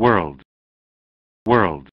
world. World.